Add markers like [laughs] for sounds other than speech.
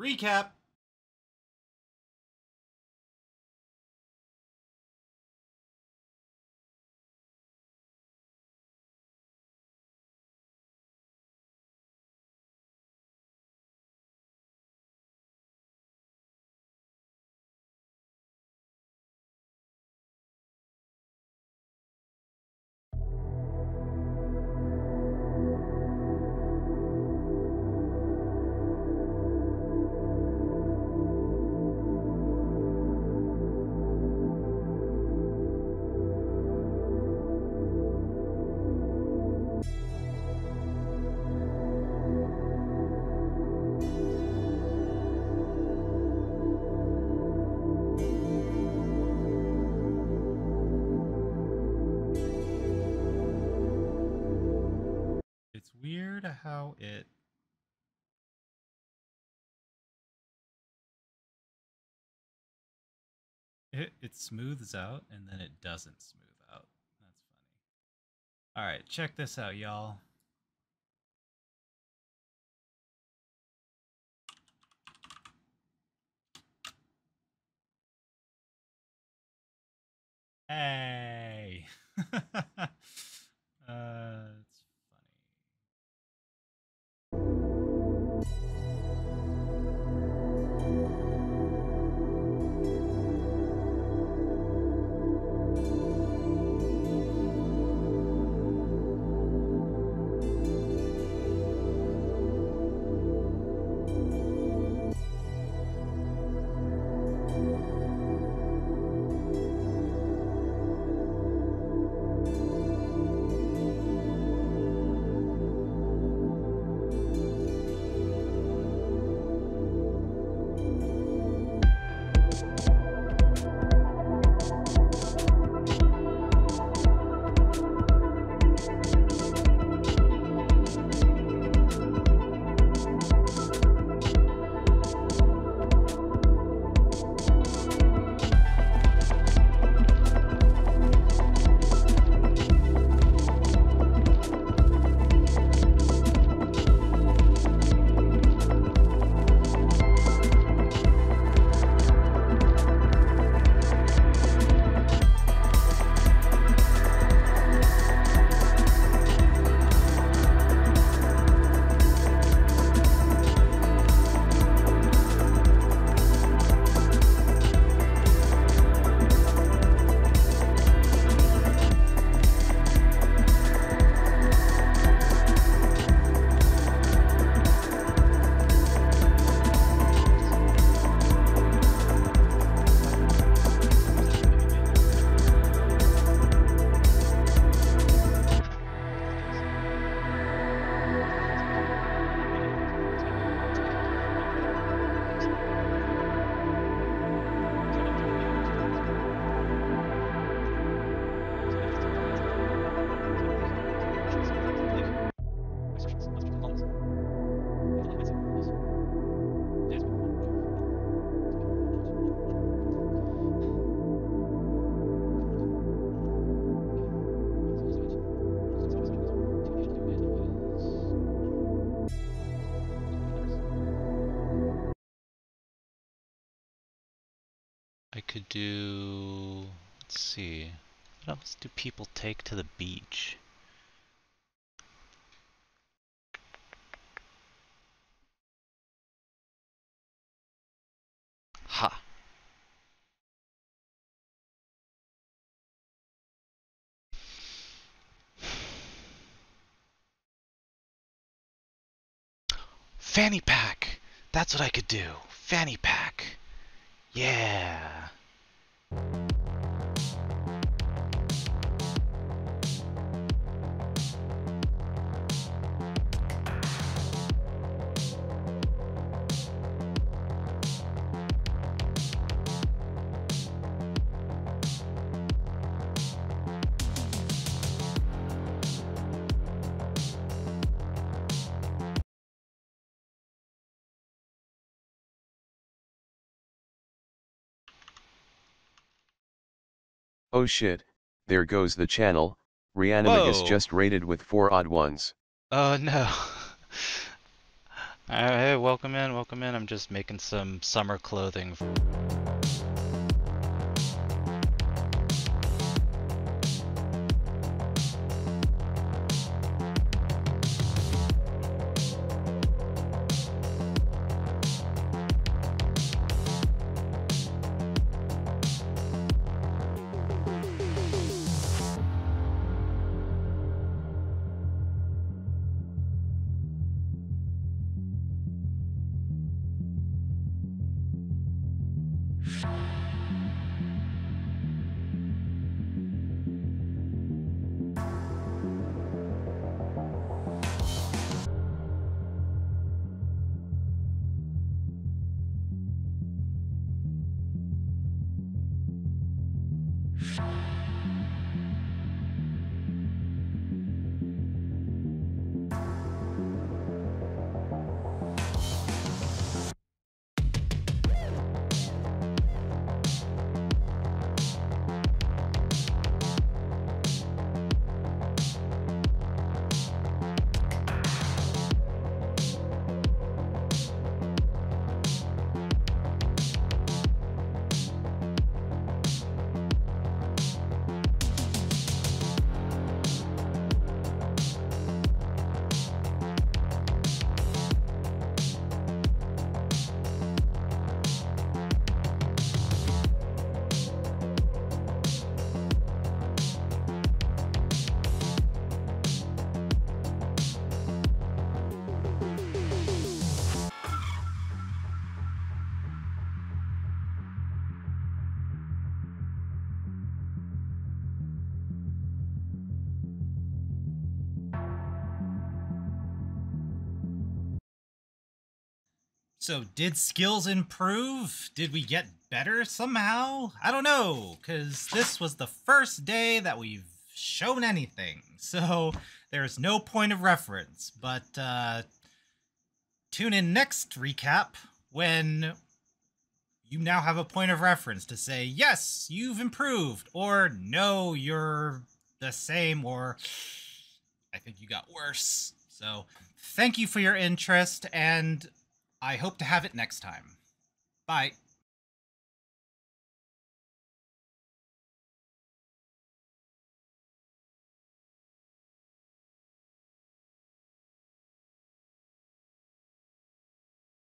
Recap. It's weird how it it it smooths out and then it doesn't smooth out. That's funny. All right, check this out, y'all. Hey. [laughs] could do. Let's see. What else do people take to the beach? Ha! Fanny pack! That's what I could do. Fanny pack. Yeah. Bye. Oh shit, there goes the channel, Reanimagus Whoa. just rated with 4 odd ones. Oh no. [laughs] Uh, hey, welcome in, welcome in. I'm just making some summer clothing. Mm-hmm. So, did skills improve? Did we get better somehow? I don't know, because this was the first day that we've shown anything. [laughs] So, there's no point of reference. But, uh, tune in next recap when you now have a point of reference to say, yes, you've improved, or no, you're the same, or I think you got worse. So, thank you for your interest, and I hope to have it next time. Bye.